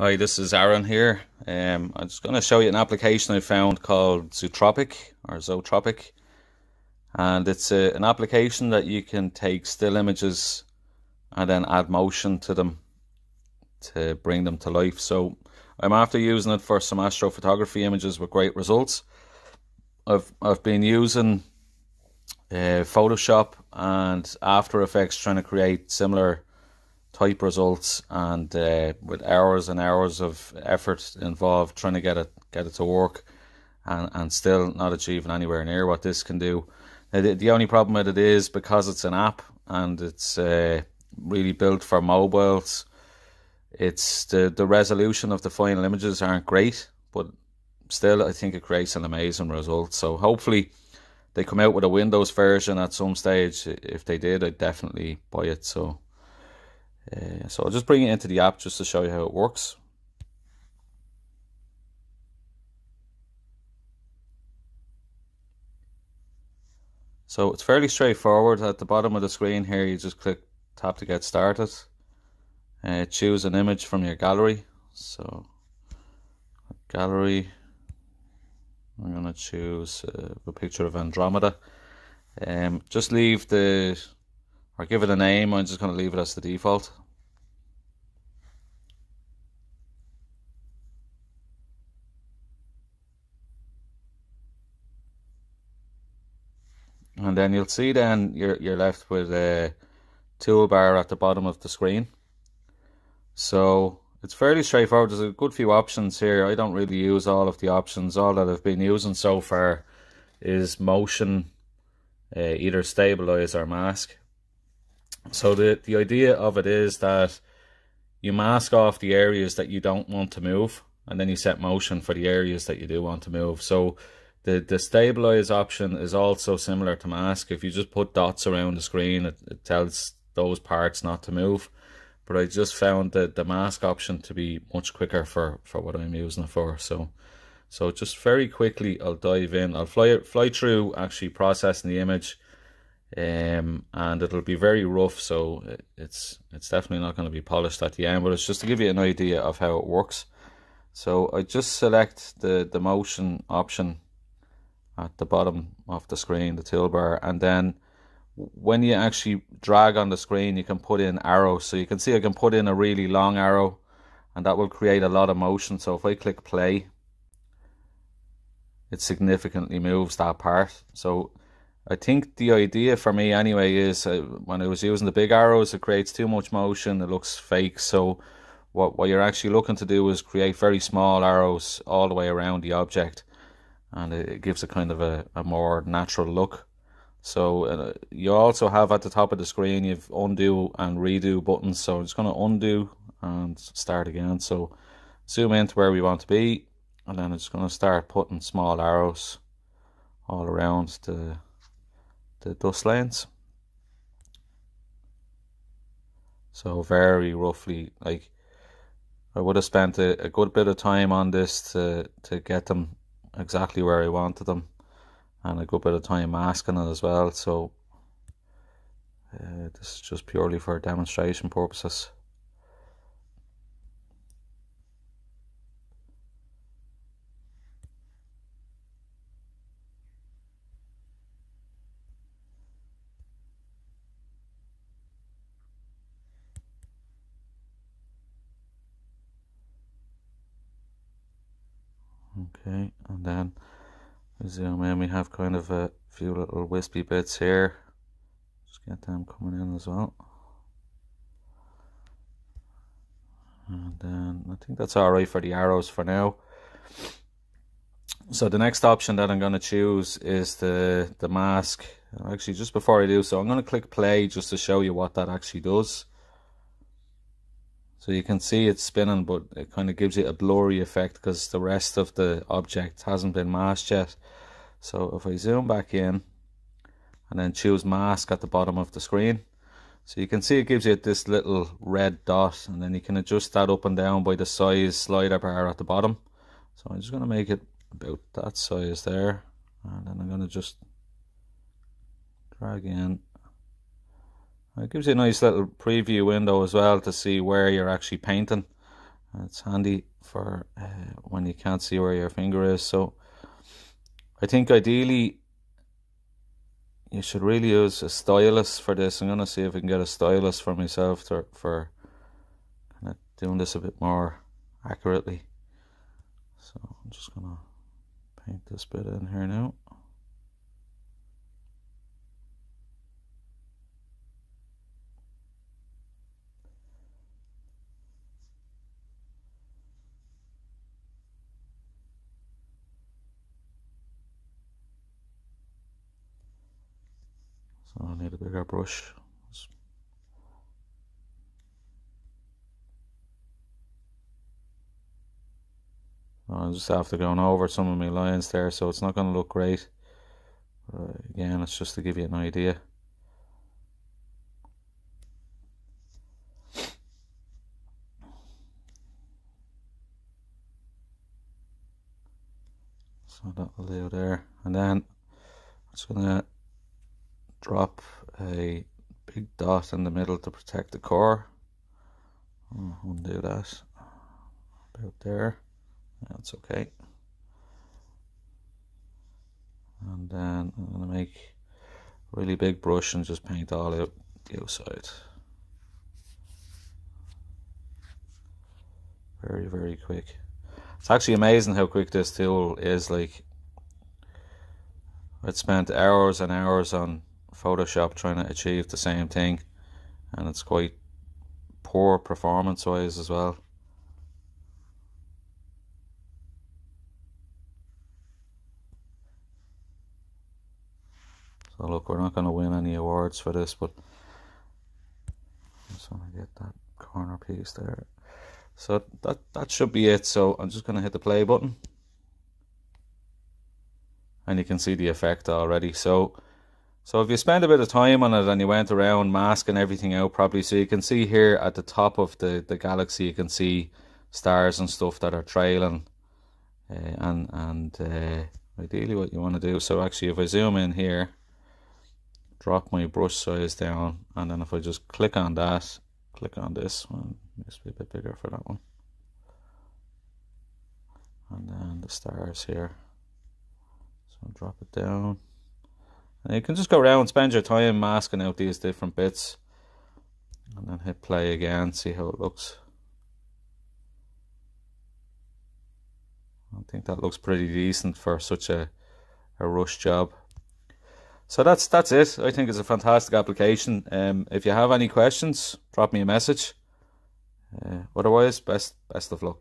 Hi, this is Aaron here. Um, I'm just going to show you an application I found called Zoetropic or Zoetropic. And it's a, an application that you can take still images and then add motion to them to bring them to life. So I'm after using it for some astrophotography images with great results. I've I've been using uh, Photoshop and After Effects trying to create similar type results and uh, with hours and hours of effort involved trying to get it get it to work and, and still not achieving anywhere near what this can do. The, the only problem with it is because it's an app and it's uh, really built for mobiles, it's the, the resolution of the final images aren't great, but still I think it creates an amazing result. So hopefully they come out with a Windows version at some stage. If they did, I'd definitely buy it. So uh, so I'll just bring it into the app just to show you how it works. So it's fairly straightforward. At the bottom of the screen here, you just click tap to get started. Uh, choose an image from your gallery. So gallery, I'm to choose uh, a picture of Andromeda. Um, just leave the or give it a name. I'm just going to leave it as the default. And then you'll see then you're, you're left with a toolbar at the bottom of the screen. So it's fairly straightforward. There's a good few options here. I don't really use all of the options. All that I've been using so far is motion, uh, either stabilize or mask. So the, the idea of it is that you mask off the areas that you don't want to move and then you set motion for the areas that you do want to move. So the, the stabilize option is also similar to mask. If you just put dots around the screen, it, it tells those parts not to move. But I just found the, the mask option to be much quicker for, for what I'm using it for. So so just very quickly I'll dive in. I'll fly fly through actually processing the image um, and it'll be very rough so it's it's definitely not going to be polished at the end but it's just to give you an idea of how it works. So I just select the the motion option at the bottom of the screen the toolbar and then when you actually drag on the screen you can put in arrows. So you can see I can put in a really long arrow and that will create a lot of motion. So if I click play it significantly moves that part. So I think the idea for me anyway is uh, when I was using the big arrows, it creates too much motion. It looks fake. So what what you're actually looking to do is create very small arrows all the way around the object, and it, it gives a kind of a, a more natural look. So uh, you also have at the top of the screen you've undo and redo buttons. So I'm just going to undo and start again. So zoom into where we want to be, and then I'm just going to start putting small arrows all around the the dust lanes. So very roughly, like I would have spent a, a good bit of time on this to to get them exactly where I wanted them, and a good bit of time masking it as well. So uh, this is just purely for demonstration purposes. Okay, and then zoom in, we have kind of a few little wispy bits here. Just get them coming in as well. And then I think that's alright for the arrows for now. So the next option that I'm going to choose is the, the mask. Actually, just before I do so, I'm going to click play just to show you what that actually does. So you can see it's spinning, but it kind of gives it a blurry effect because the rest of the object hasn't been masked yet. So if I zoom back in and then choose mask at the bottom of the screen, so you can see it gives you this little red dot and then you can adjust that up and down by the size slider bar at the bottom. So I'm just going to make it about that size there and then I'm going to just drag in it gives you a nice little preview window as well to see where you're actually painting it's handy for uh, when you can't see where your finger is. So I think ideally you should really use a stylus for this. I'm going to see if I can get a stylus for myself to, for kind of doing this a bit more accurately. So I'm just going to paint this bit in here now. So I need a bigger brush. I just after going over some of my lines there, so it's not going to look great. But uh, again, it's just to give you an idea. So that'll do there. And then I'm just going to drop a big dot in the middle to protect the core. Oh, I won't do that. About there. That's okay. And then I'm going to make a really big brush and just paint all out the outside. Very, very quick. It's actually amazing how quick this tool is. Like, I'd spent hours and hours on Photoshop trying to achieve the same thing, and it's quite poor performance wise as well. So look, we're not going to win any awards for this, but I just want to get that corner piece there. So that that should be it. So I'm just going to hit the play button, and you can see the effect already. So so if you spend a bit of time on it and you went around masking everything out properly, so you can see here at the top of the, the galaxy, you can see stars and stuff that are trailing. Uh, and and uh, ideally what you want to do, so actually if I zoom in here, drop my brush size down, and then if I just click on that, click on this one, needs to a bit bigger for that one. And then the stars here. So drop it down. And you can just go around, spend your time masking out these different bits. And then hit play again, see how it looks. I think that looks pretty decent for such a, a rush job. So that's that's it. I think it's a fantastic application. Um, if you have any questions, drop me a message. Uh, otherwise, best best of luck.